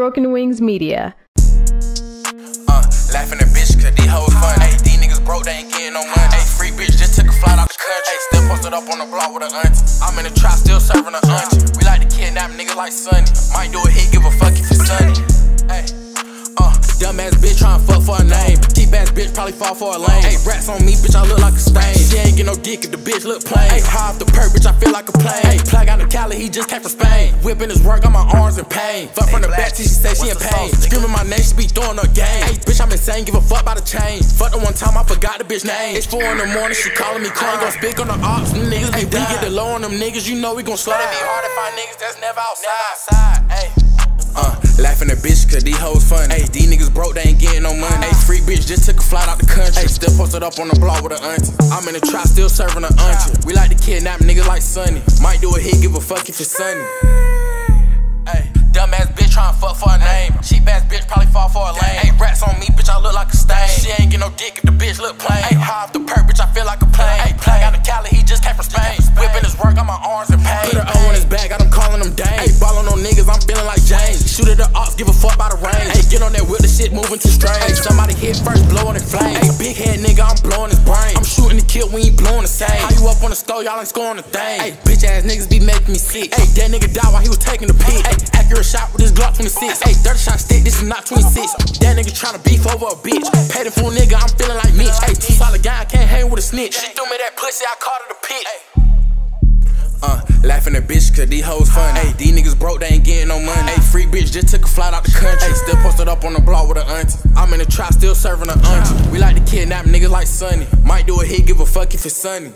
Broken Wings Media. Uh, laughing at bitch, cause these hoes fun. Hey, these niggas broke, they ain't getting no money. Hey, free bitch just took a flight out the country. Hey, still posted up on the block with a auntie. I'm in the trap, still serving a auntie. We like to kidnap niggas like Sunny. Might do a hit, give a fuck if it's Sunny. Hey, uh, dumbass bitch tryna fuck for a name. Cheap ass bitch probably fall for a lane. Hey, rats on me, bitch, I look like a stain. She ain't get no dick if the bitch look plain. Hey, high off the perk, bitch, I feel like a plane. Cali, he just came from Spain. Whipping his work, got my arms in pain. Fuck from the back she say she in pain. Screaming my name, she be throwing her game. Hey, bitch, I'm insane, give a fuck about the chain. Fuck the one time I forgot the bitch name. It's four in the morning, she calling me crying. Gon' speak on the ops, them niggas be we get the low on them niggas, you know we gon' slide. It be hard to find niggas that's never outside. Hey. Uh, laughing at bitch, cause these hoes fun. Hey, these niggas broke, they ain't getting no money. Hey, free bitch just took a flight out the country. Hey, still posted up on the block with a auntie. I'm in the trap, still serving a auntie. We like to kidnap niggas like Sunny. Might do a hit, give a fuck if it's Sunny. Hey, dumbass bitch tryna fuck for a name. Cheap ass bitch probably fall for a lane. Hey, rats on me, bitch, I look like a stain. She ain't get no dick if the bitch look plain. Hey, high off the perk, bitch, I feel like a plane. Hey, plug out the Cali, he just came from Spain. Whipping his work, got my arms in pain. Put her O on his back, got him calling him Dane. Hey, ballin' on niggas, I'm feeling like James. Shoot at the ops, give a fuck by the range. Hey, get on that wheel, the shit moving too strange. Hey, somebody hit first, blowin' it flames. Hey, big head nigga, I'm blowin' his brain. I'm we ain't blowing the same. How you up on the stove, y'all ain't scoring a thing. Hey, bitch ass niggas be making me sick. Hey, that nigga died while he was taking the pic. Hey, accurate shot with his Glock 26. Hey, 30 shot stick, this is not 26. That nigga tryna beef over a bitch. Paid him for a nigga, I'm feeling like Mitch. Hey, two solid guy, I can't hang with a snitch. She threw me that pussy, I caught her the pit. Uh, laughing at bitch, cause these hoes fun. Hey, these niggas broke, they ain't getting no money. Hey, free bitch just took a flight out the country. Still posted up on the block with a auntie. I'm in the trap, still serving a auntie. We like to kidnap niggas like Sunny. Might do a hit, give a fuck if it's Sunny.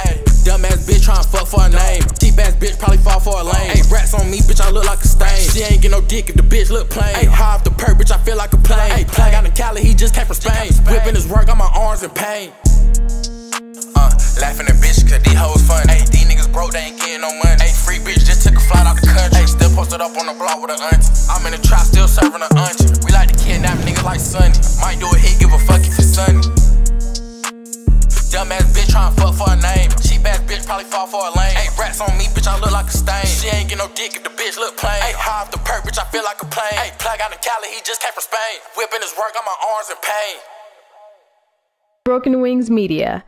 Hey, dumbass bitch tryna fuck for a name. Cheap ass bitch probably fall for a lane. Hey, rats on me, bitch, I look like a stain. She ain't get no dick if the bitch look plain. Hey, high off the perk, bitch, I feel like a plane. Hey, plug out the Cali, he just came from Spain. Whipping his work, got my arms in pain. Uh, laughing at bitch, cause these hoes fun. Hey, these niggas broke, they ain't getting no money. Hey, up on the block with a auntie. I'm in the trap, still serving a auntie. We like to kidnap niggas like Sunny. Might do a hit, give a fuck if it's Sunny. Dumbass bitch tryna fuck for a name. Cheap ass bitch probably fall for a lane. Hey, rats on me, bitch, I look like a stain. She ain't get no dick if the bitch look plain. Hey, high off the perk, bitch, I feel like a plane. Hey, plug out the Cali, he just came from Spain. Whipping his work, got my arms in pain. Broken Wings Media.